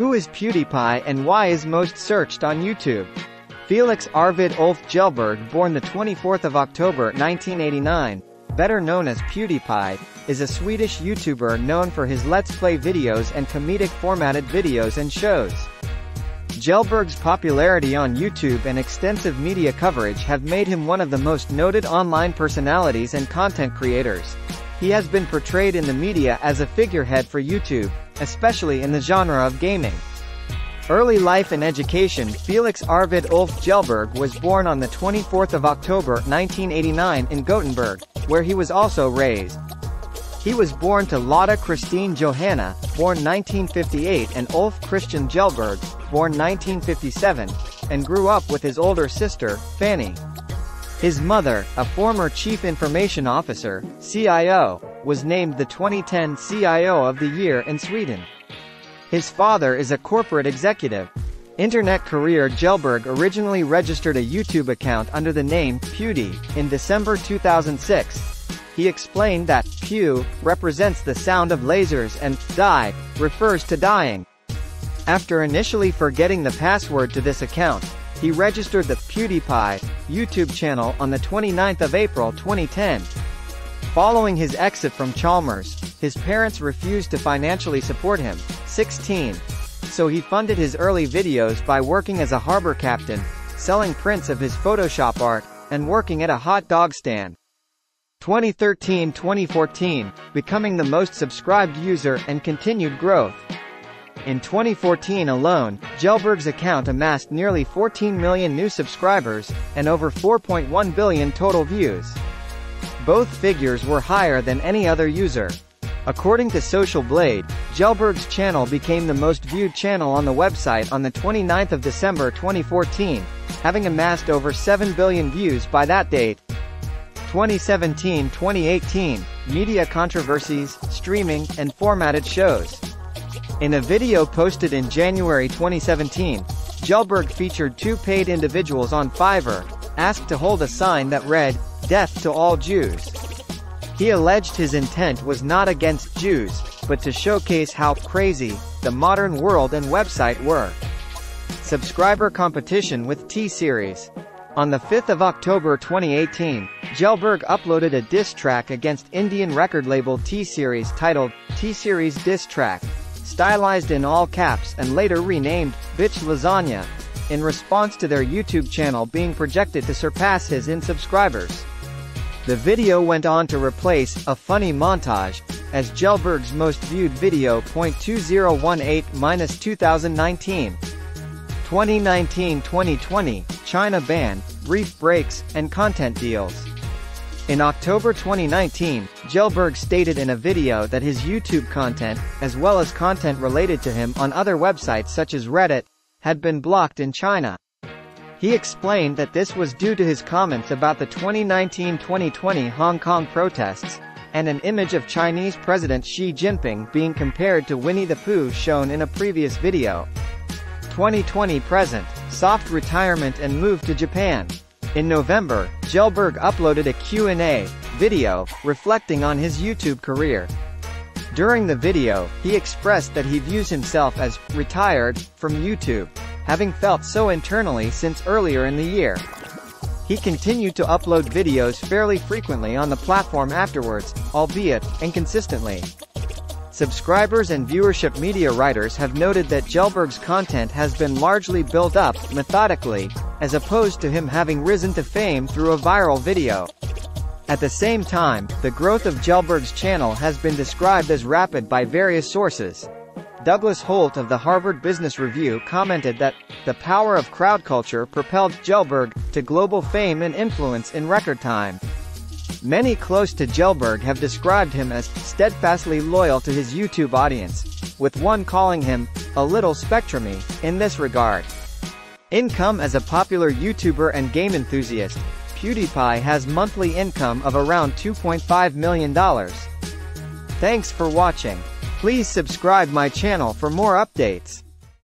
Who is PewDiePie and why is most searched on YouTube? Felix Arvid Ulf Kjellberg born the 24th of October 1989, better known as PewDiePie, is a Swedish YouTuber known for his Let's Play videos and comedic formatted videos and shows. Kjellberg's popularity on YouTube and extensive media coverage have made him one of the most noted online personalities and content creators. He has been portrayed in the media as a figurehead for YouTube, especially in the genre of gaming. Early life and education Felix Arvid Ulf Kjellberg was born on the 24th of October 1989 in Gothenburg, where he was also raised. He was born to Lotta Christine Johanna, born 1958 and Ulf Christian Kjellberg, born 1957, and grew up with his older sister, Fanny. His mother, a former Chief Information Officer, CIO, was named the 2010 CIO of the Year in Sweden. His father is a corporate executive. Internet career Kjellberg originally registered a YouTube account under the name Pewdie in December 2006, he explained that pew represents the sound of lasers and die refers to dying. After initially forgetting the password to this account, he registered the PewDiePie YouTube channel on the 29th of April 2010. Following his exit from Chalmers, his parents refused to financially support him, 16. So he funded his early videos by working as a harbor captain, selling prints of his Photoshop art, and working at a hot dog stand. 2013-2014, becoming the most subscribed user and continued growth. In 2014 alone, Kjellberg's account amassed nearly 14 million new subscribers, and over 4.1 billion total views. Both figures were higher than any other user. According to Social Blade, Kjellberg's channel became the most viewed channel on the website on the 29th of December 2014, having amassed over 7 billion views by that date. 2017-2018, media controversies, streaming, and formatted shows. In a video posted in January 2017, Kjellberg featured two paid individuals on Fiverr, asked to hold a sign that read, Death to all Jews. He alleged his intent was not against Jews, but to showcase how crazy, the modern world and website were. Subscriber competition with T-Series. On the 5th of October 2018, Kjellberg uploaded a diss track against Indian record label T-Series titled, T-Series Diss Track, stylized in all caps and later renamed, Bitch Lasagna, in response to their YouTube channel being projected to surpass his in subscribers. The video went on to replace a funny montage as Kjellberg's most viewed video. 2018-2019 2019-2020, China ban, brief breaks, and content deals. In October 2019, Kjellberg stated in a video that his YouTube content, as well as content related to him on other websites such as Reddit, had been blocked in China. He explained that this was due to his comments about the 2019-2020 Hong Kong protests, and an image of Chinese President Xi Jinping being compared to Winnie the Pooh shown in a previous video. 2020 present, soft retirement and move to Japan. In November, Kjellberg uploaded a Q&A video reflecting on his YouTube career. During the video, he expressed that he views himself as retired from YouTube, having felt so internally since earlier in the year. He continued to upload videos fairly frequently on the platform afterwards, albeit inconsistently. Subscribers and viewership media writers have noted that Kjellberg's content has been largely built up, methodically, as opposed to him having risen to fame through a viral video. At the same time, the growth of Kjellberg's channel has been described as rapid by various sources. Douglas Holt of the Harvard Business Review commented that, the power of crowd culture propelled Kjellberg to global fame and influence in record time. Many close to Kjellberg have described him as steadfastly loyal to his YouTube audience, with one calling him a little spectrumy in this regard. Income as a popular YouTuber and game enthusiast, PewDiePie has monthly income of around $2.5 million. Thanks for watching. Please subscribe my channel for more updates.